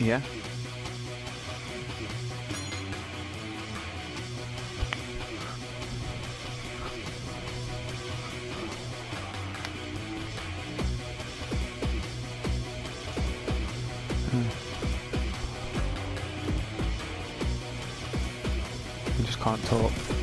Yeah. Hmm. You just can't talk.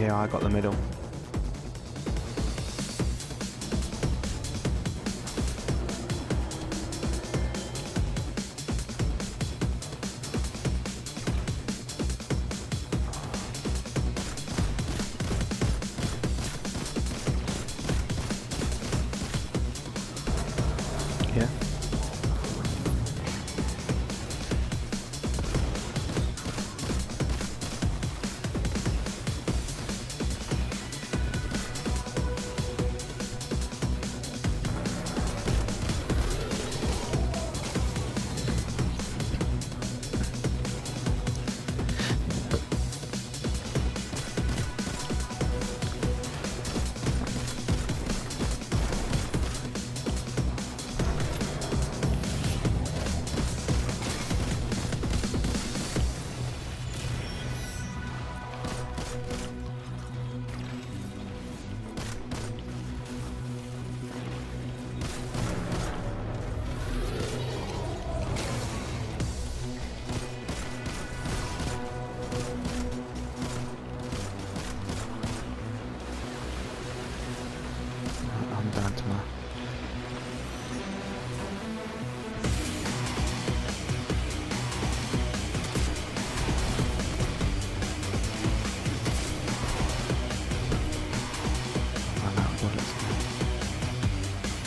Yeah, I got the middle.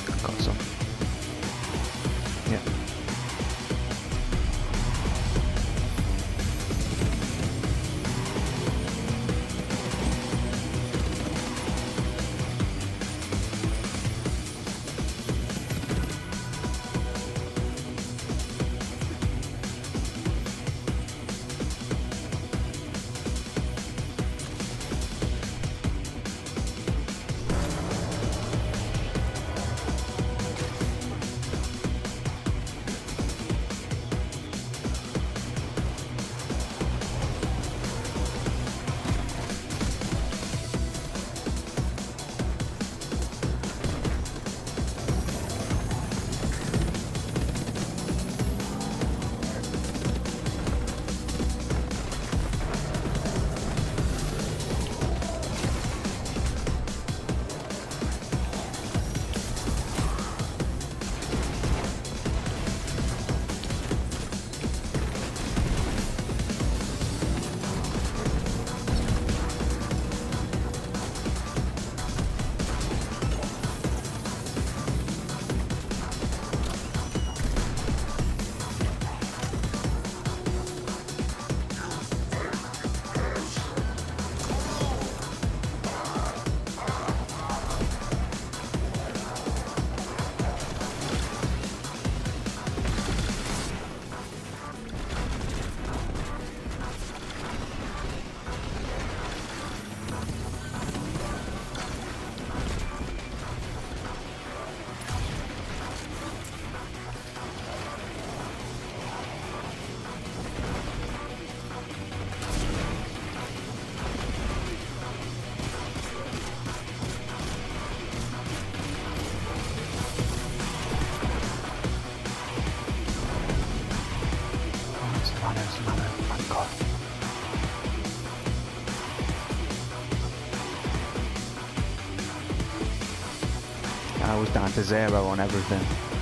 I've got some. Yeah. Down to zero on everything.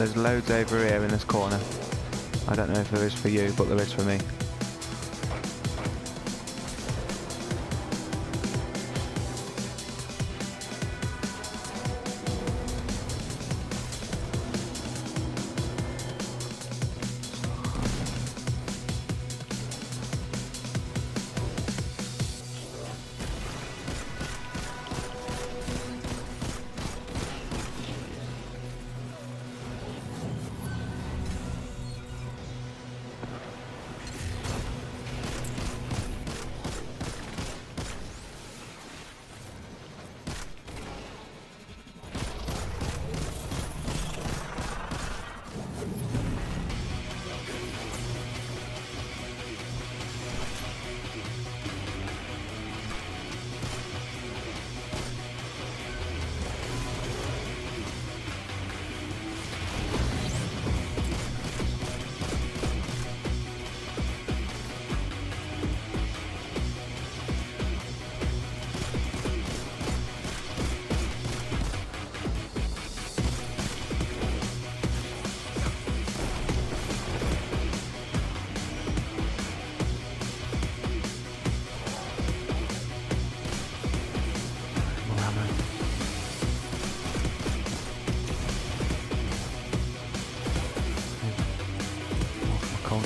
There's loads over here in this corner. I don't know if there is for you, but there is for me.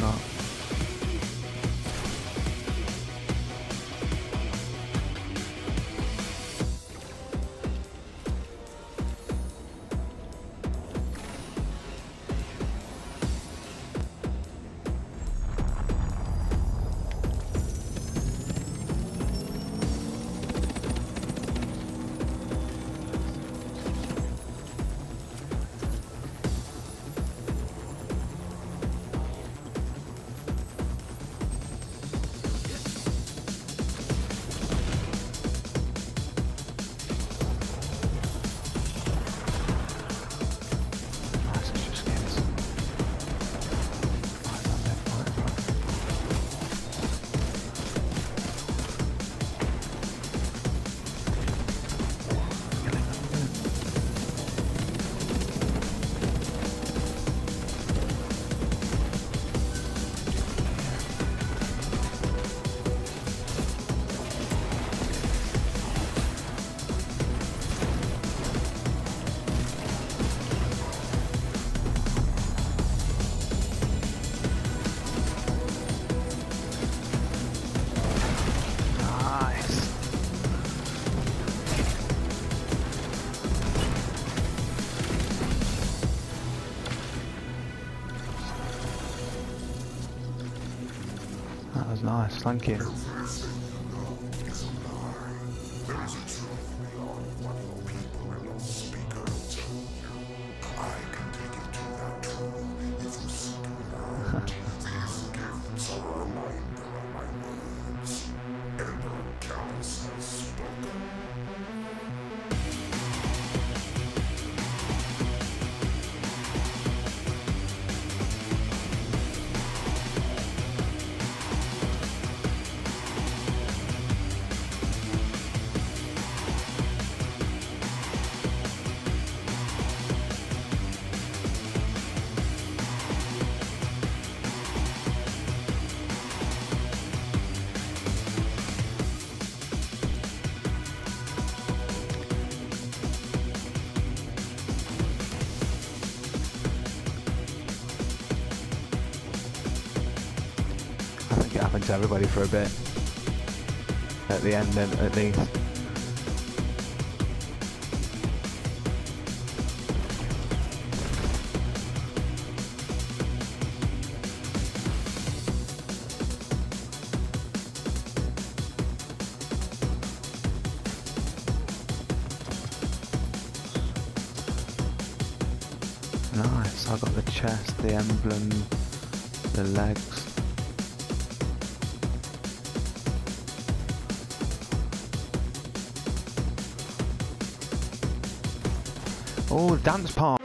More nice, thank you. to everybody for a bit. At the end, at least. Nice, I got the chest, the emblem, the legs. Oh, dance part.